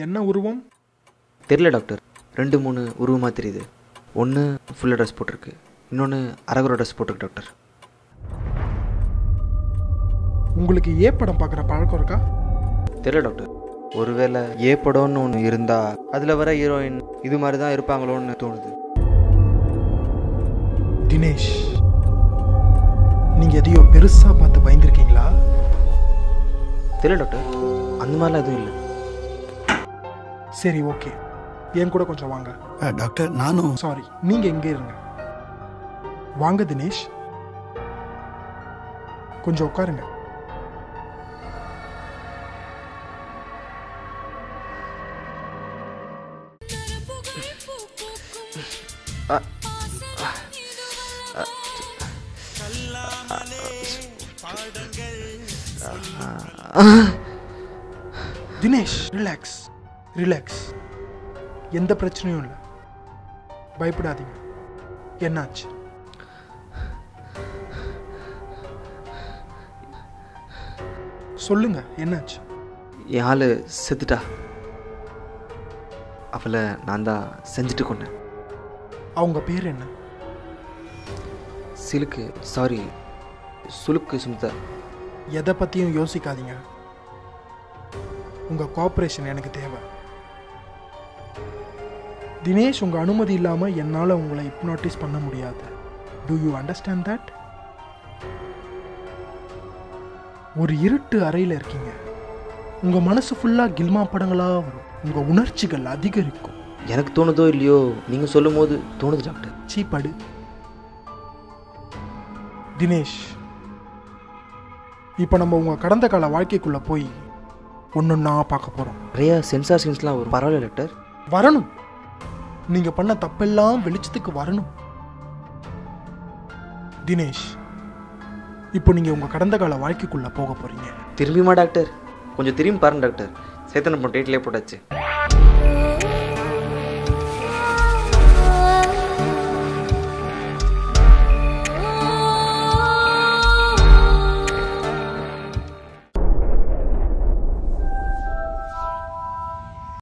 என்ன உருவம்? தெரியல டாக்டர் ரெண்டு மூணு உருவமாக தெரியுது. ஒன்று ஃபுல்லாக ட்ரெஸ் போட்டிருக்கு. இன்னொன்று அரகுற ட்ரெஸ் போட்டிருக்கு டாக்டர் உங்களுக்கு ஏ படம் பார்க்குற பழக்கம் இருக்கா? தெரியல டாக்டர் ஒருவேளை ஏ படம்னு ஒன்று இருந்தால் அதில் வர ஹீரோயின் இது மாதிரி தான் இருப்பாங்களோன்னு தோணுது. தினேஷ் நீங்கள் எதையோ பெருசாக பார்த்து பயந்துருக்கீங்களா? தெரியல டாக்டர் அந்த மாதிரிலாம் எதுவும் இல்லை. சரி ஓகே. என் கூட கொஞ்சம் வாங்க. டாக்டர் நானும் சாரி நீங்கள் எங்கே இருங்க. வாங்க தினேஷ். கொஞ்சம் உட்காருங்க. தினேஷ் ரிலாக்ஸ் ரிலாக்ஸ் எந்த பிரச்சனையும் இல்லை. பயப்படாதீங்க. என்னாச்சு? சொல்லுங்க என்னாச்சு? என் ஆள் செத்துட்டா. அவளை நான் தான் செஞ்சுட்டு கொண்டேன். அவங்க பேர் என்ன? சிலுக்கு சாரி சுலுக்கு சுமிதா. எதை பற்றியும் யோசிக்காதீங்க. உங்கள் கோஆப்ரேஷன் எனக்கு தேவை. தினேஷ் உங்கள் அனுமதி இல்லாமல் என்னால் உங்களை ஹிப்னாட்டிஸ் பண்ண முடியாது. டு யூ அண்டர்ஸ்டாண்ட் தட் ஒரு இருட்டு அறையில் இருக்கீங்க. உங்கள் மனசு ஃபுல்லாக கில்மா படங்களாக வரும். உங்கள் உணர்ச்சிகள் அதிகரிக்கும். எனக்கு தோணுதோ இல்லையோ? நீங்கள் சொல்லும் போது தோணுது டாக்டர் சீப்படு தினேஷ் இப்போ நம்ம உங்கள் கடந்த கால வாழ்க்கைக்குள்ளே போய் ஒன்றொன்னா பார்க்க போகிறோம் நிறையா சென்சார் சீன்ஸ்லாம் வரும். பரவாயில்ல டாக்டர் வரணும். நீங்க பண்ண தப்பெல்லாம் வெளிச்சத்துக்கு வரணும். தினேஷ் இப்போ நீங்கள் உங்க கடந்த கால வாழ்க்கைக்குள்ள போக போறீங்க. திரும்பியுமா டாக்டர்? கொஞ்சம் திரும்பி பாருங்க டாக்டர். சேத்தனை டைட்டிலே போட்டாச்சு.